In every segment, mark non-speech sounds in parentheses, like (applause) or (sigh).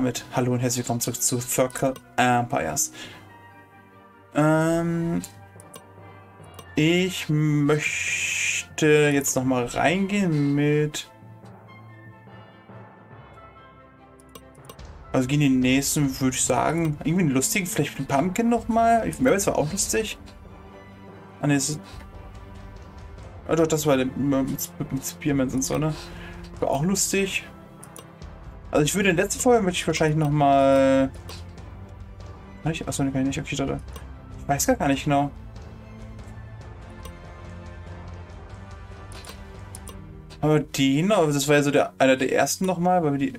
Damit hallo und herzlich willkommen zurück zu Circle Empires. Ähm, ich möchte jetzt nochmal reingehen mit... Also gehen die nächsten, würde ich sagen. Irgendwie einen lustigen, vielleicht mit Pumpkin nochmal. Ich glaube, das war auch lustig. Ah, ne, doch, das war der, mit, mit Spearmans und so, ne? War auch lustig. Also ich würde in der letzten Folge möchte ich wahrscheinlich nochmal... Achso, ne, kann ich nicht. Okay, ich Ich weiß gar nicht genau. Aber den, aber das war ja so der, einer der ersten nochmal, weil wir die...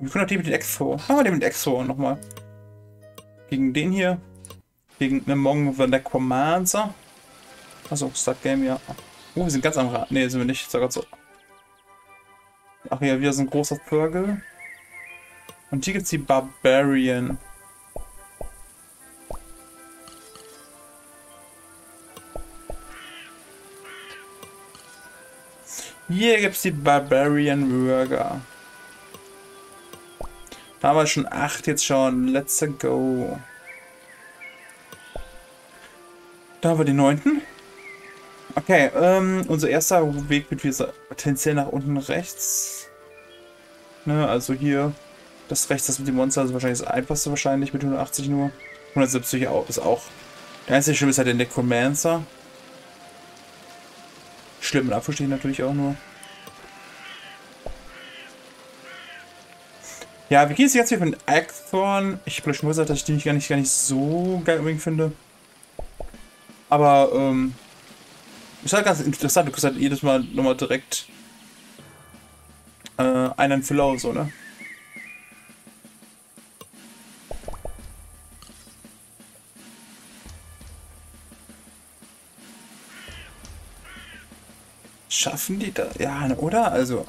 Wir können auch den mit den Expo. Machen wir den mit Expo nochmal. Gegen den hier. Gegen Among the Necromancer. Achso, Start Game, ja. Oh, wir sind ganz am Rad. Ne, sind wir nicht. Sogar so. Ach ja, so ein großer Purgle. Und hier gibt es die Barbarian. Hier gibt es die Barbarian Burger. Da haben wir schon acht jetzt schon. Let's go. Da haben wir den neunten. Okay, ähm, unser erster Weg wird potenziell nach unten rechts. Ne, also hier das rechts, das mit dem Monster, ist wahrscheinlich das einfachste wahrscheinlich mit 180 nur. 170 ist auch. Der einzige Schlimm ist halt der Necromancer. Schlimm in Abverstehen natürlich auch nur. Ja, wie geht es jetzt hier von Agthorn? Ich habe schon gesagt, dass ich die gar nicht, gar nicht so geil übrigens finde. Aber, ähm, ist halt ganz interessant, du kriegst halt jedes Mal nochmal direkt äh, einen Flow, so, ne? Schaffen die das? Ja, oder? Also,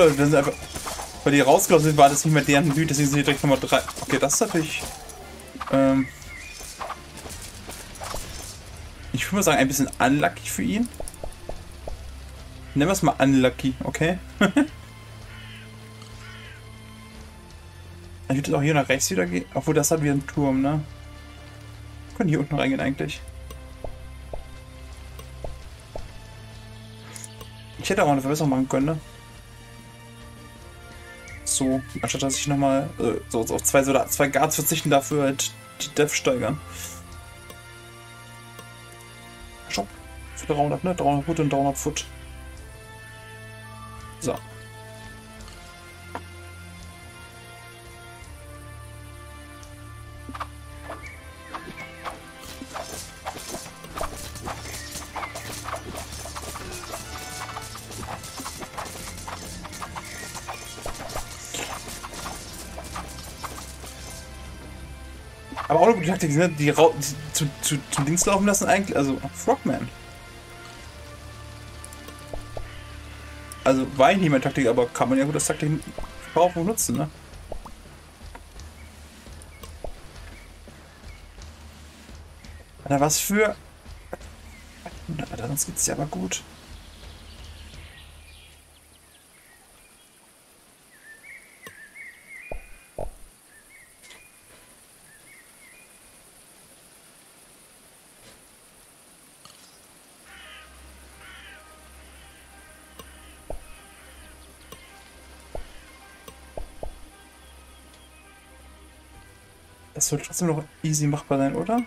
Leute, das sind einfach. Weil die rausgelaufen sind, war das nicht mehr deren Blüte, deswegen sind die direkt Nummer 3. Okay, das ist natürlich. Ähm. Ich würde mal sagen, ein bisschen unlucky für ihn. Nennen wir es mal unlucky, okay? (laughs) ich würde auch hier nach rechts wieder gehen. Obwohl, das hat wieder einen Turm, ne? Wir können hier unten reingehen eigentlich. Ich hätte auch eine Verbesserung machen können, ne? So, anstatt dass ich nochmal äh, so, auf zwei, so, zwei Guards verzichten, dafür halt die Death steigern. Stopp. Für 300, ne? 300 Foot und 300 Foot. So. Aber auch eine gute Taktik, ne? die, die zu, zu, zum Dings laufen lassen eigentlich. Also Frogman. Also war nicht mehr Taktik, aber kann man ja gut das Taktik kaufen und nutzen, ne? Alter, was für... Alter, sonst geht's ja aber gut. Sollte trotzdem noch easy machbar sein, oder?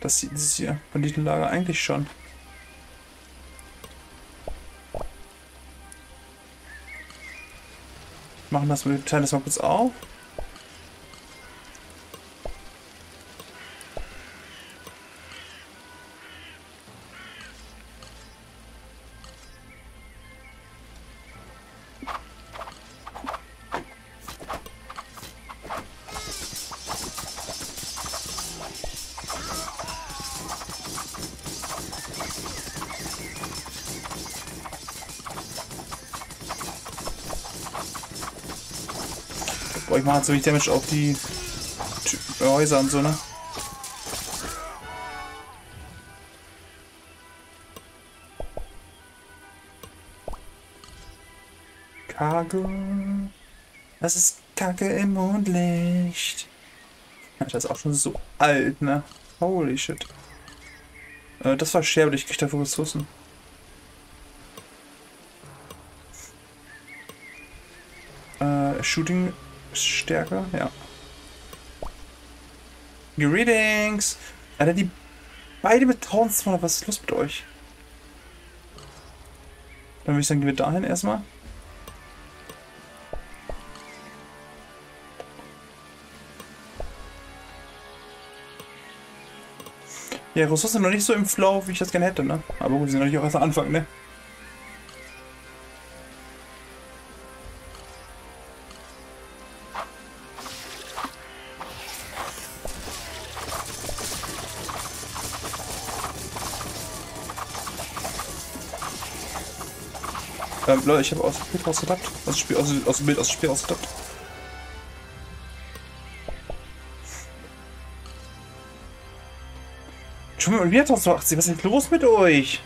Das sieht dieses hier Banditenlager eigentlich schon. Machen das, wir teilen das mal kurz auf. Boah, ich mache halt so wenig Damage auf die Tü Häuser und so, ne? Kacke. Das ist Kacke im Mondlicht. Das ist auch schon so alt, ne? Holy shit. Äh, das war Scherbe, ich krieg dafür Ressourcen. Äh, Shooting Stärke, ja. Greetings! Alter, die beide mit 1200, was ist los mit euch? Dann würde ich sagen, gehen wir dahin erstmal. Ja, Ressourcen sind noch nicht so im Flow, wie ich das gerne hätte, ne? Aber gut, wir sind natürlich auch erst am Anfang, ne? Ähm, Leute, ich habe aus dem Bild ausgetappt. Aus dem Spiel, aus, aus dem Bild, aus dem Spiel ausgetappt. Schon mal wieder 1080, was ist denn los mit euch?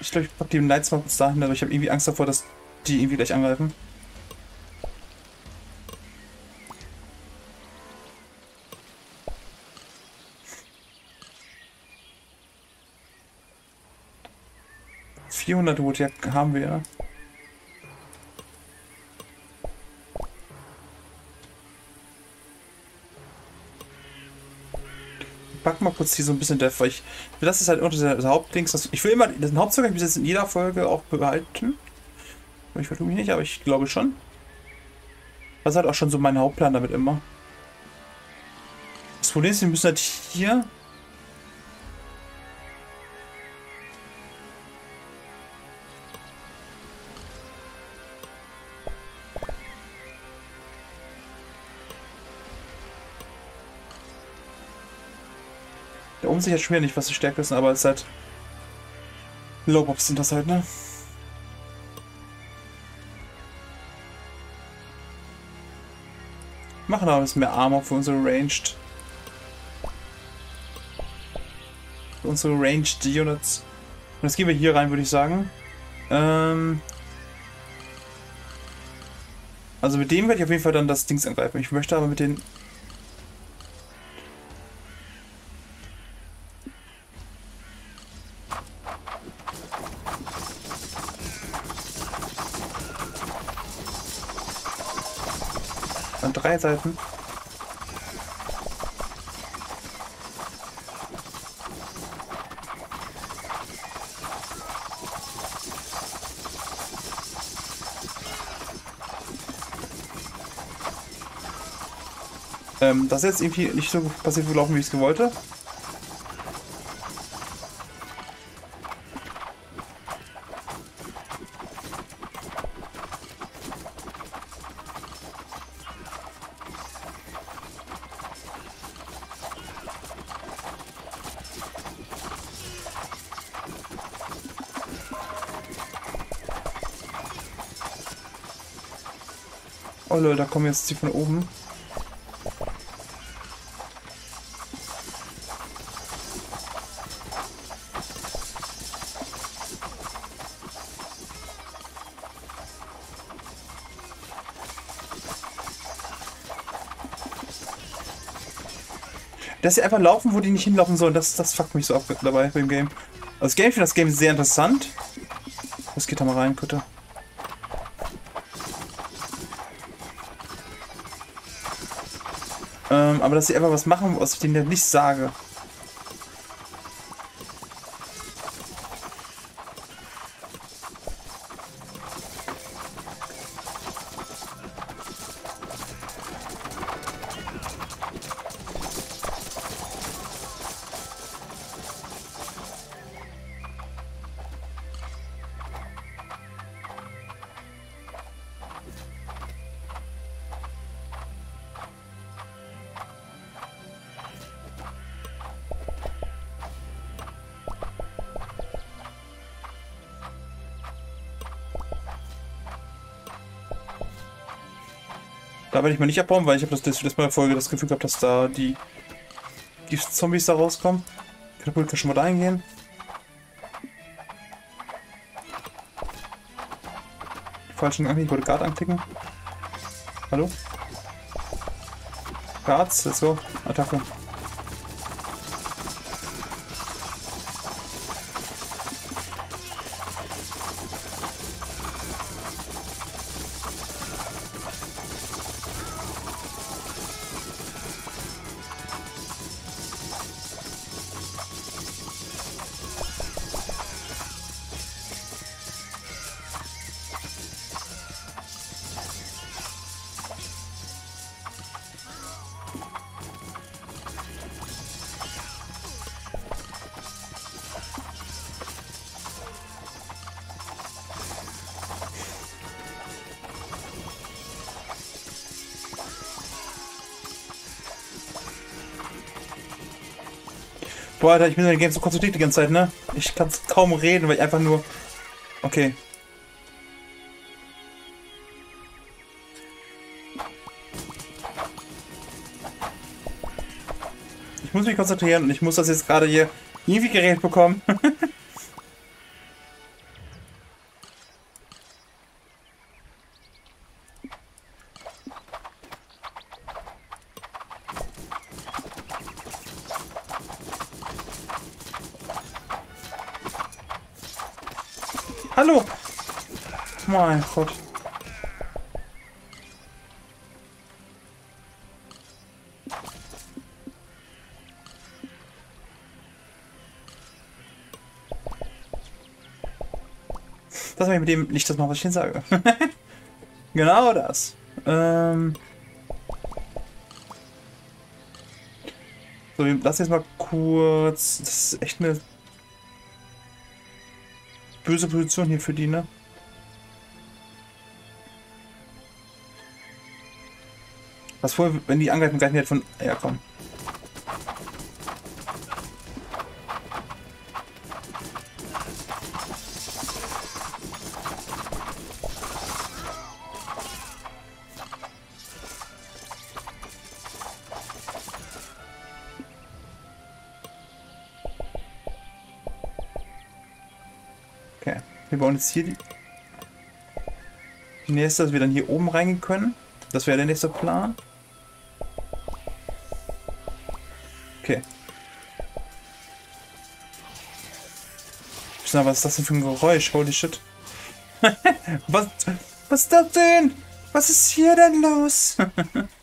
Ich glaube, ich pack die Knights mal kurz dahin, aber ich habe irgendwie Angst davor, dass die irgendwie gleich angreifen. Vierhundert Wood, ja, haben wir pack mal kurz hier so ein bisschen Death, weil ich. Das ist halt unter der Hauptdings. Ich will immer den Hauptzug bis jetzt in jeder Folge auch behalten. Ich vertue mich nicht, aber ich glaube schon. Das ist halt auch schon so mein Hauptplan damit immer. Das Problem ist, wir müssen halt hier... Da oben sich halt schwer nicht, was die Stärke ist, aber es ist halt... Lowbobs sind das halt, ne? Machen aber bisschen mehr Armor für unsere Ranged. Für unsere Ranged Units. Und jetzt gehen wir hier rein, würde ich sagen. Ähm also mit dem werde ich auf jeden Fall dann das Dings angreifen. Ich möchte aber mit den drei Seiten. Ähm, das ist jetzt irgendwie nicht so passiert gelaufen, wie ich es gewollt kommen jetzt die von oben. Dass sie einfach laufen, wo die nicht hinlaufen sollen, das, das fuckt mich so ab dabei beim Game. Also das Game, ich finde das Game sehr interessant. Was geht da mal rein, bitte? Ähm, aber dass sie einfach was machen, was ich denen nicht sage. Werde ich mal nicht abbauen, weil ich habe das, letzte Mal in der Folge das Gefühl gehabt, dass da die Gift-Zombies da rauskommen. Katapult kann schon mal da eingehen. Falschen Angriff, ich wollte Guard anklicken. Hallo? Guards, let's go. Attacke. Boah, Alter, ich bin in dem Game so konzentriert die ganze Zeit, ne? Ich kann kaum reden, weil ich einfach nur... Okay. Ich muss mich konzentrieren und ich muss das jetzt gerade hier irgendwie geregelt bekommen. (laughs) mit dem nicht das machen, was ich Ihnen sage. genau das. Ähm so, lass jetzt mal kurz. Das ist echt eine böse Position hier für die, ne? Was vor, wenn die angreifen, gleich nicht von. Ja, komm. Wir bauen jetzt hier die, die nächste, dass wir dann hier oben reingehen können. Das wäre der nächste Plan. Okay. Was ist das denn für ein Geräusch? Holy shit. (laughs) was, was ist das denn? Was ist hier denn los?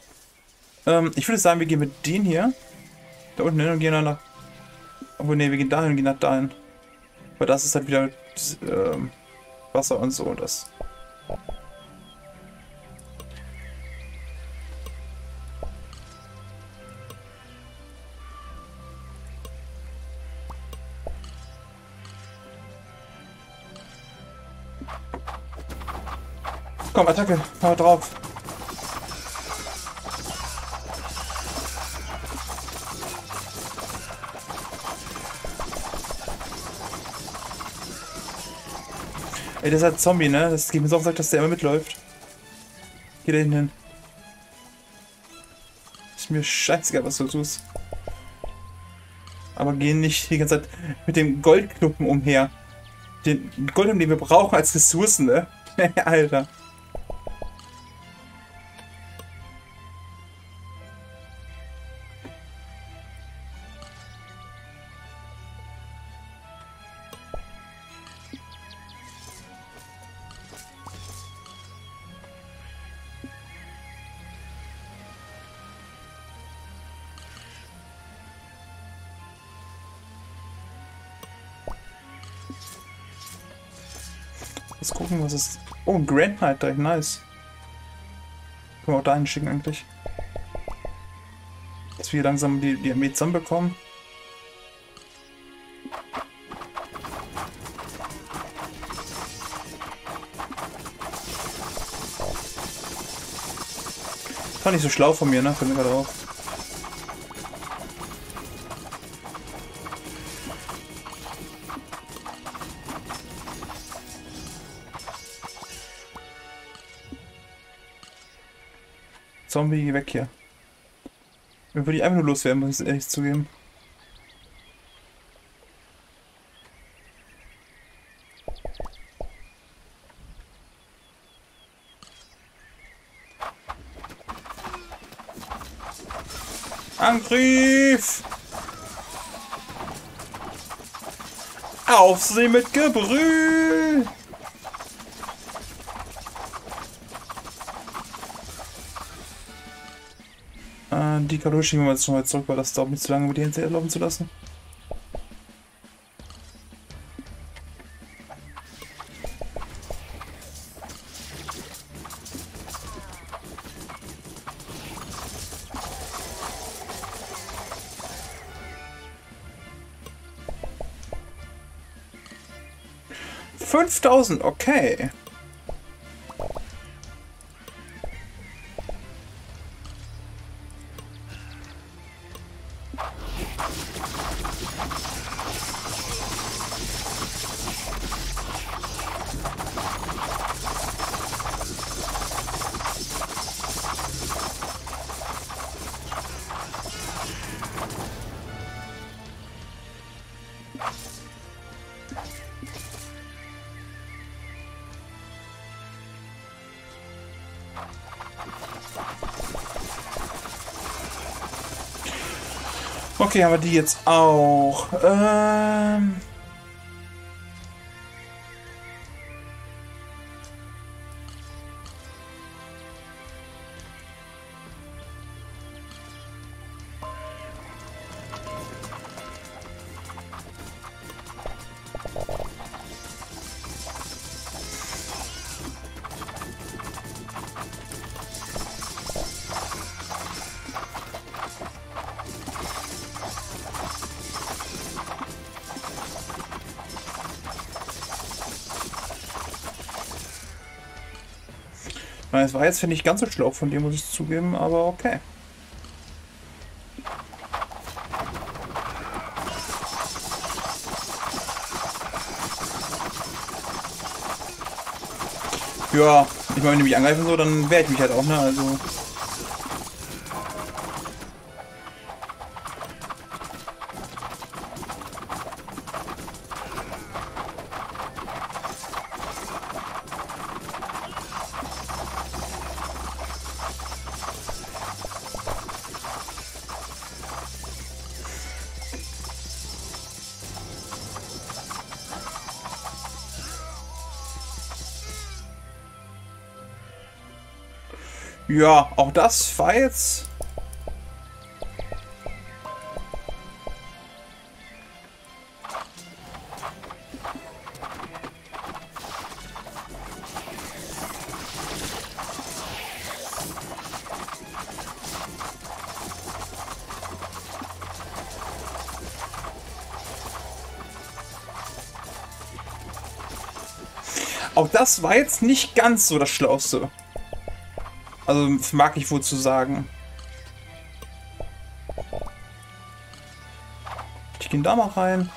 (laughs) ähm, ich würde sagen, wir gehen mit denen hier. Da unten hin und gehen dann nach... Obwohl, ne, wir gehen dahin und gehen nach dahin. Weil das ist halt wieder ähm, Wasser und so. Das. Komm, Attacke, hau drauf. Ey, das ist halt Zombie, ne? Das geht mir so auf dass der immer mitläuft. Geh da hinten hin. Ist mir scheißegal, was du tust. Aber geh nicht die ganze Zeit mit dem Goldknuppen umher. Den Gold, den wir brauchen als Ressourcen, ne? (laughs) Alter. Gucken, was ist. Oh, ein Grand Knight direkt, nice. Können wir auch dahin schicken eigentlich. Dass wir langsam die, die Armee zusammenbekommen. War nicht so schlau von mir, ne? Fällt mir gerade auf. Zombie, geh weg hier. Mir würde ich einfach nur loswerden, muss ich ehrlich zugeben. Angriff! Auf sie mit Gebrüll! Die Karte schieben wir jetzt schon mal zurück, weil das dauert nicht zu lange, mit die hinterher laufen zu lassen. Fünftausend, okay. Okay, haben wir die jetzt auch. Ähm Es war jetzt, finde ich, ganz so schlau von dir, muss ich zugeben, aber okay. Ja, ich meine, wenn die mich angreifen so, dann wehre ich mich halt auch, ne? Also. Ja, auch das war jetzt... Auch das war jetzt nicht ganz so das Schlauste. Also mag ich wohl zu sagen. Ich gehe da mal rein.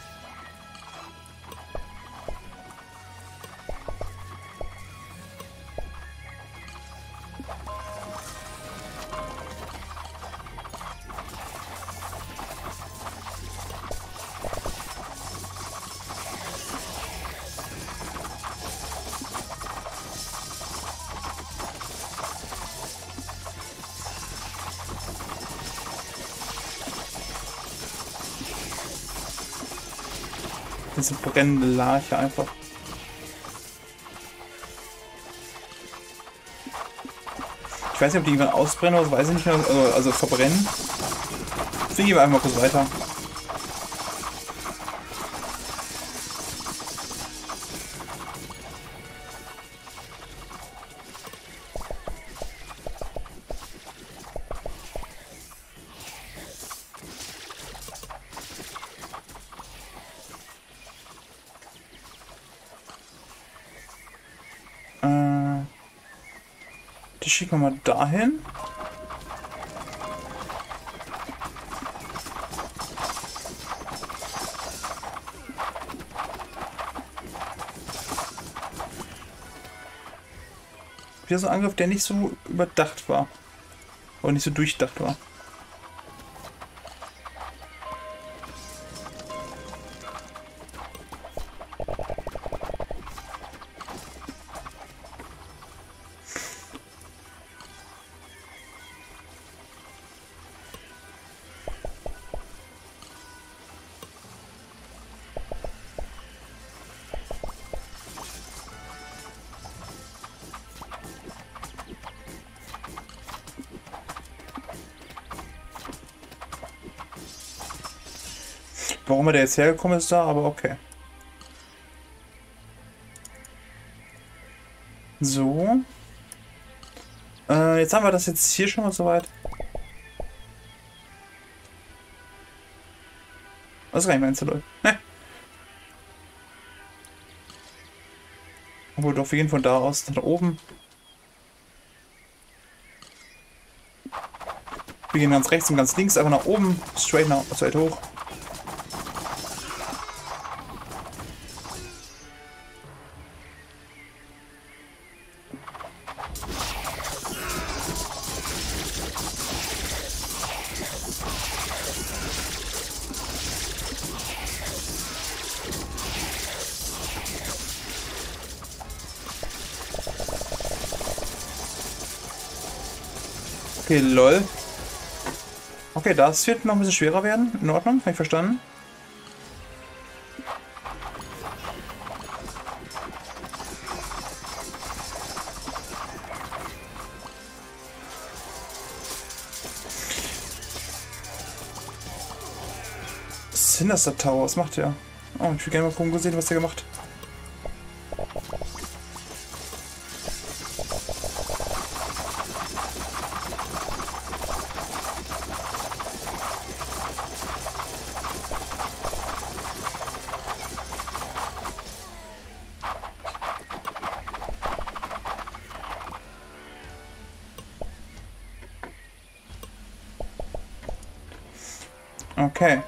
Diese brennende Larche einfach. Ich weiß nicht, ob die irgendwann ausbrennen oder weiß ich nicht. Also, also verbrennen. Wir gehen einfach mal kurz weiter. Mal dahin. Wieder so ein Angriff, der nicht so überdacht war. und nicht so durchdacht war. Jetzt hergekommen ist da, aber okay. So. Äh, jetzt haben wir das jetzt hier schon mal soweit. Was ist mehr Leute. Ne. Obwohl, doch, wir gehen von da aus nach oben. Wir gehen ganz rechts und ganz links, einfach nach oben, straight, nach, straight hoch. Okay, lol. Okay, das wird noch ein bisschen schwerer werden. In Ordnung, habe ich verstanden. Sinister Tower, was macht der? Oh, ich will gerne mal gucken, sehen, was der gemacht Okay.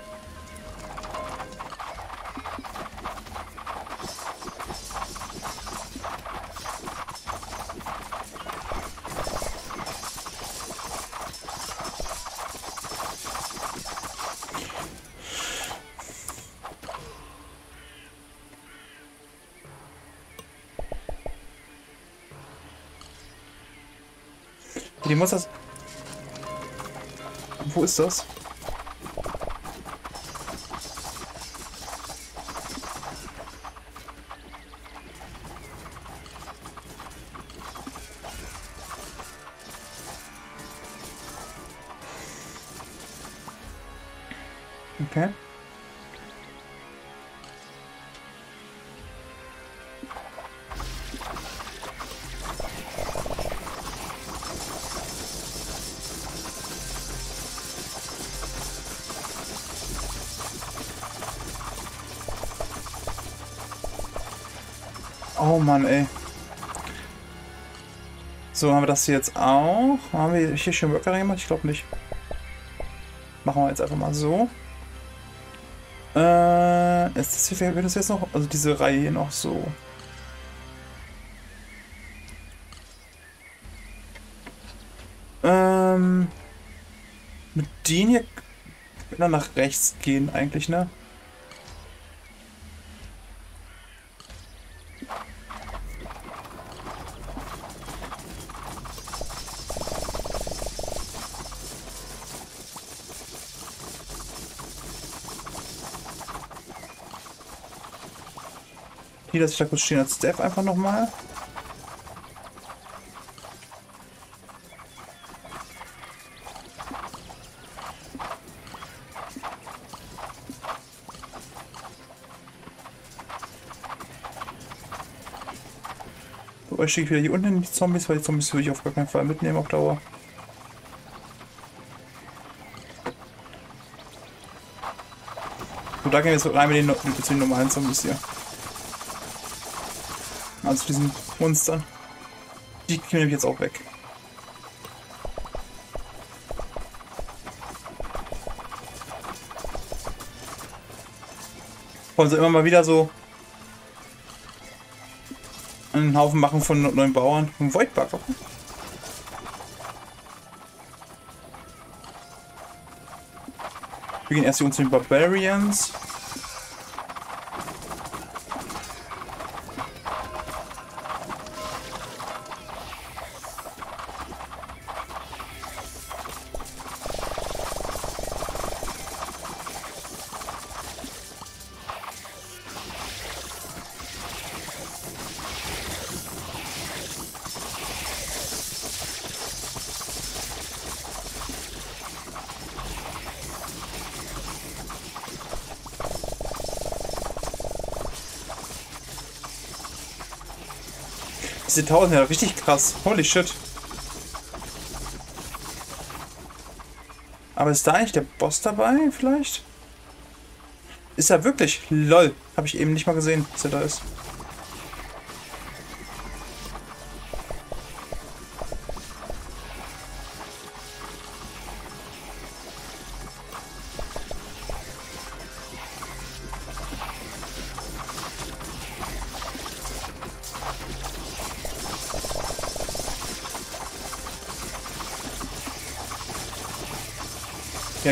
Die muss das... Wo ist das? Oh Mann, ey. So, haben wir das hier jetzt auch? Haben wir hier schon Worker gemacht? Ich glaube nicht. Machen wir jetzt einfach mal so. Äh, ist das hier, wird das jetzt noch, also diese Reihe hier noch so. Ähm, mit denen hier dann nach rechts gehen eigentlich, ne? Die lasse ich da kurz stehen als Steph einfach nochmal. Schicke ich wieder hier unten in die Zombies, weil die Zombies würde ich auf gar keinen Fall mitnehmen auf Dauer. So, da gehen wir jetzt rein mit den, mit den normalen Zombies hier. Also diesen Monstern. Die kriegen ich jetzt auch weg. Wollen sie immer mal wieder so einen Haufen machen von neuen Bauern. Ein Voidbug, okay. Wir gehen erst hier unten den Barbarians. Diese Tausend ja richtig krass. Holy shit. Aber ist da eigentlich der Boss dabei, vielleicht? Ist er wirklich? Lol. Habe ich eben nicht mal gesehen, dass er da ist.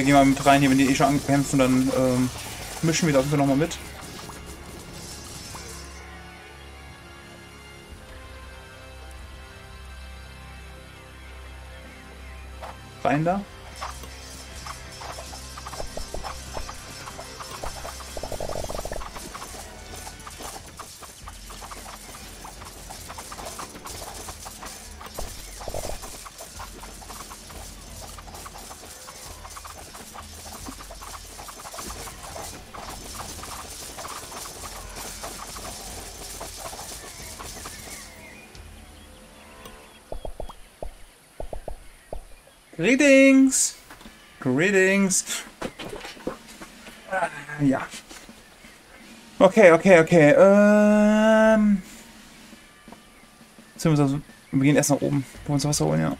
Ja, geh mal mit rein hier, wenn die eh schon ankämpfen, dann ähm, mischen wir da auf jeden nochmal mit. Rein da. Greetings! Greetings! Ah, ja. Okay, okay, okay. Ähm. Also, wir gehen erst nach oben. Wollen uns Wasser holen, ja.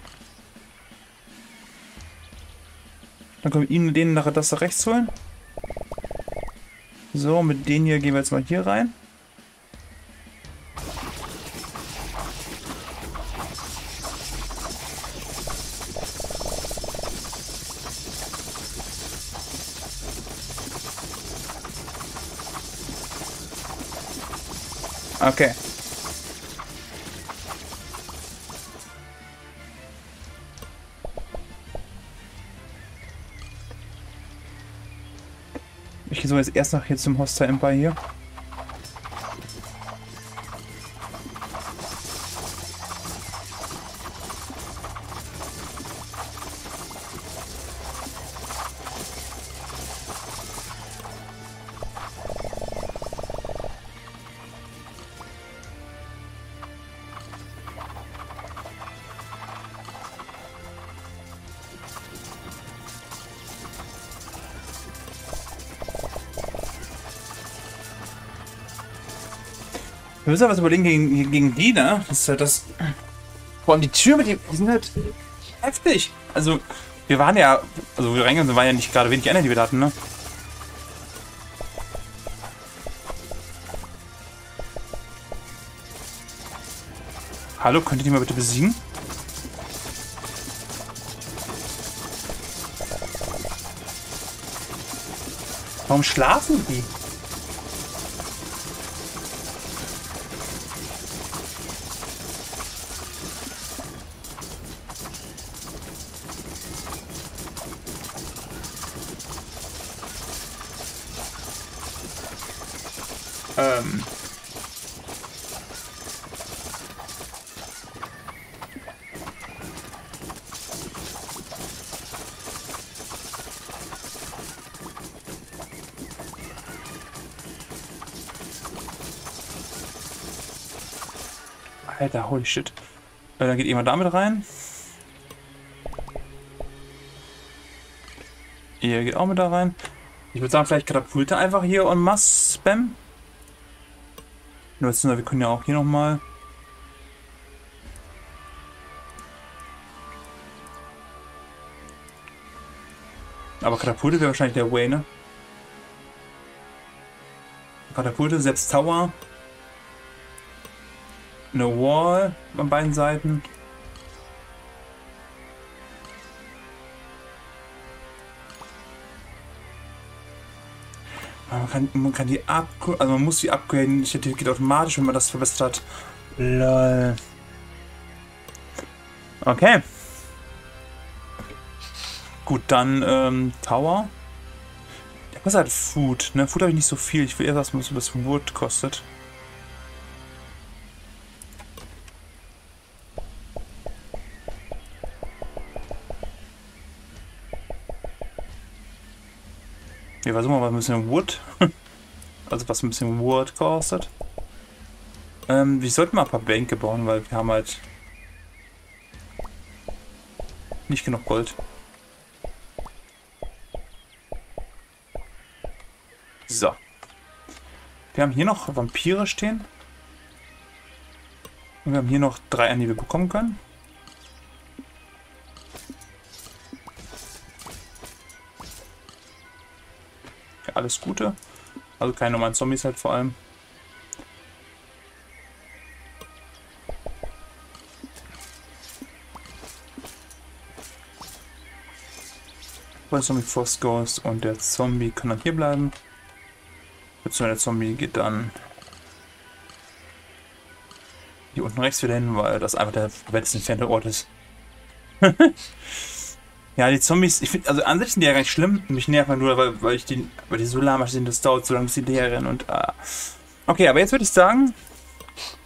Dann können wir ihn und den nachher das da rechts holen. So, mit denen hier gehen wir jetzt mal hier rein. Okay. Ich gehe so jetzt erst noch hier zum Hostile Empire hier. Müssen aber was überlegen gegen, gegen die, ne? Das ist halt das. Vor allem die Tür mit dem. Die sind halt heftig. Also, wir waren ja. Also, wir reingegangen sind, waren ja nicht gerade wenig Energie, die wir hatten, ne? Hallo, könnt ihr die mal bitte besiegen? Warum schlafen die? Alter, holy shit. Äh, dann geht jemand damit rein. Ihr geht auch mit da rein. Ich würde sagen, vielleicht Katapulte einfach hier en masse spam. Nur wir können ja auch hier nochmal. Aber Katapulte wäre wahrscheinlich der Way, ne? Katapulte, selbst Tower. Eine Wall an beiden Seiten. Man kann, man kann die upgraden, also man muss die upgraden, die geht automatisch, wenn man das verbessert hat. Lol. Okay. Gut, dann ähm, Tower. Was halt Food, ne? Food habe ich nicht so viel. Ich will erst erstmal so was Wood kostet. Wir versuchen mal was ein bisschen Wood. (laughs) also was ein bisschen Wood kostet. Ähm, wir sollten mal ein paar Bänke bauen, weil wir haben halt nicht genug Gold. So. Wir haben hier noch Vampire stehen. Und wir haben hier noch drei an, die wir bekommen können. Alles Gute. Also keine normalen Zombies halt vor allem. Zombie Force Ghost und der Zombie kann dann hier bleiben. Beziehungsweise der Zombie geht dann hier unten rechts wieder hin, weil das einfach der weitest entfernte Ort ist. (laughs) ja, die Zombies, ich finde, also an sich sind die ja gar nicht schlimm. Mich nerven nur, weil, weil ich die, weil die so lahmarsch sind, das dauert so lange, bis die leer rennen und, ah. Okay, aber jetzt würde ich sagen,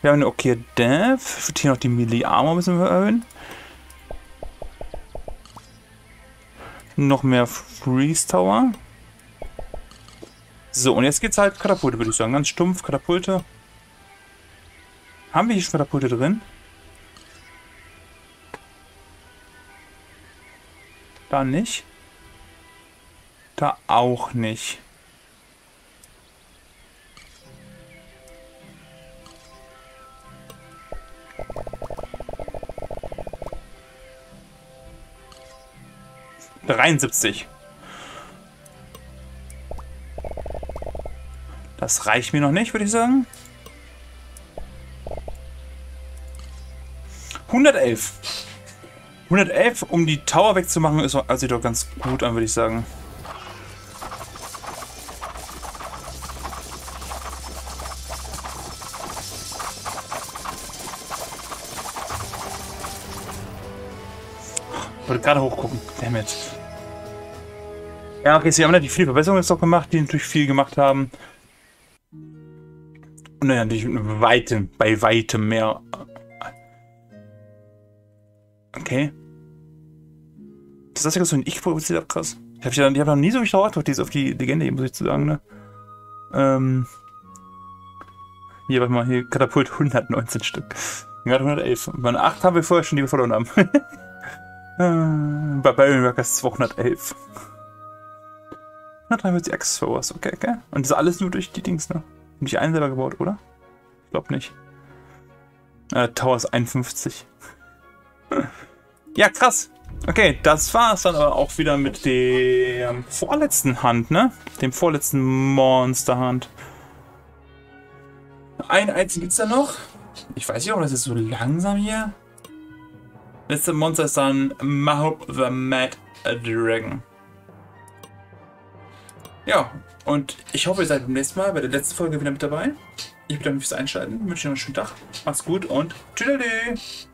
wir haben eine okay Dev. Ich würde hier noch die Melee Armor müssen wir erhöhen. Noch mehr Freeze Tower. So, und jetzt geht's halt Katapulte, würde ich sagen. Ganz stumpf, Katapulte. Haben wir hier schon Katapulte drin? Da nicht. Da auch nicht. Dreiundsiebzig. Das reicht mir noch nicht, würde ich sagen. 111. 111, um die Tower wegzumachen, ist, also doch ganz gut an, würde ich sagen. Ich wollte gerade hochgucken. Damit. Ja, okay, sie haben natürlich viele Verbesserungen jetzt noch gemacht, die natürlich viel gemacht haben. Und dann natürlich weitem, bei weitem mehr. Okay. Das ist ja so ein Ich produziert habe, krass. Ich habe hab noch nie so viel auf, die, auf die Legende, muss ich zu sagen, ne? Ähm. Hier, warte mal, hier Katapult 119 Stück. Gerade 111. Meine 8 haben wir vorher schon, die wir verloren haben. Barbarian Workers 211. 143 X-Force, okay, okay. Und das ist alles nur durch die Dings, ne? Nicht einen selber gebaut, oder? Ich glaube nicht. Äh, Tower ist 51. ja, krass. Okay, das war es dann aber auch wieder mit dem vorletzten Hand, ne? Dem vorletzten Monster-Hand. Ein einzigen gibt's da noch. Ich weiß nicht, warum das ist so langsam hier. Letzte Monster ist dann Mahop the Mad Dragon. Ja, und ich hoffe, ihr seid beim nächsten Mal bei der letzten Folge wieder mit dabei. Ich bedanke mich fürs Einschalten, wünsche euch noch einen schönen Tag, macht's gut und tschüss.